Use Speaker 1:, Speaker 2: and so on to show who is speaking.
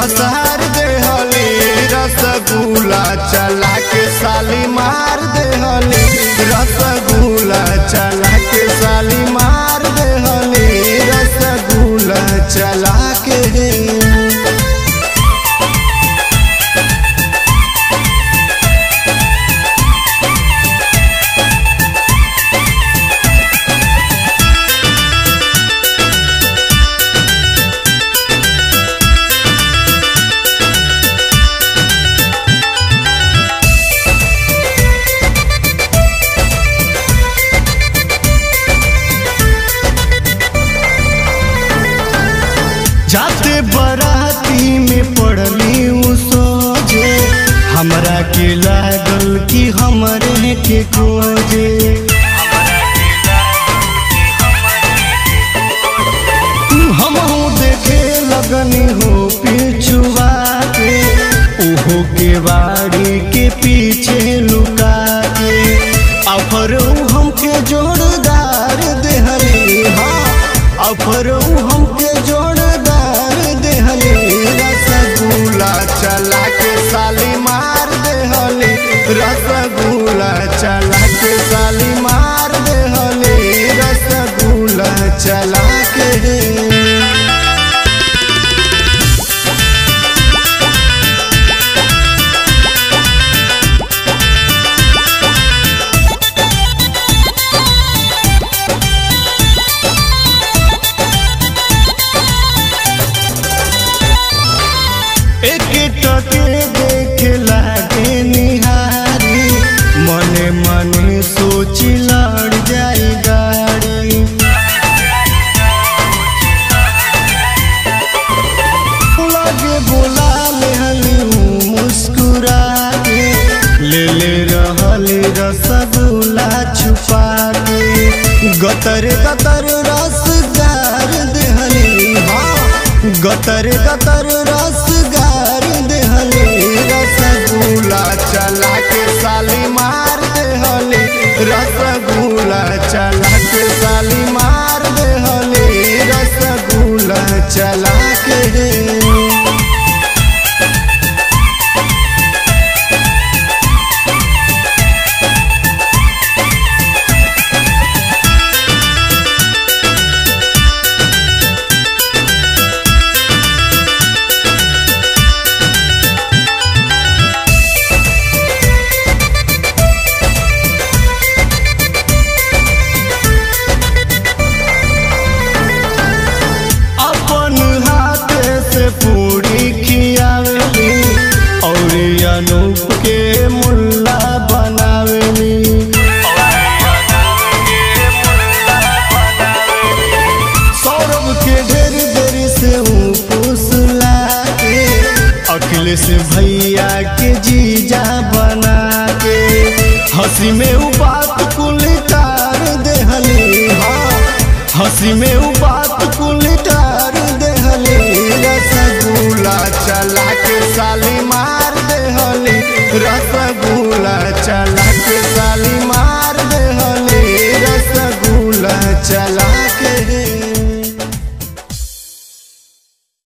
Speaker 1: gosta जाते बराती में पड़ली सोजे। हमरा के लागल कि हमारे के खोजे। एक टके देखे लागे निहारी। मने मने सोची लड़ जाई गाड़ी। लगे बोला ले मुस्कुरा ले ले रहली रसगुल्ला छुपा के गतर गतर रसगार देहली। हाँ गतर गतर रसगार अनूप के मुल्ला बनावेली सौरभ के ढेर देर से के अखिलेश भैया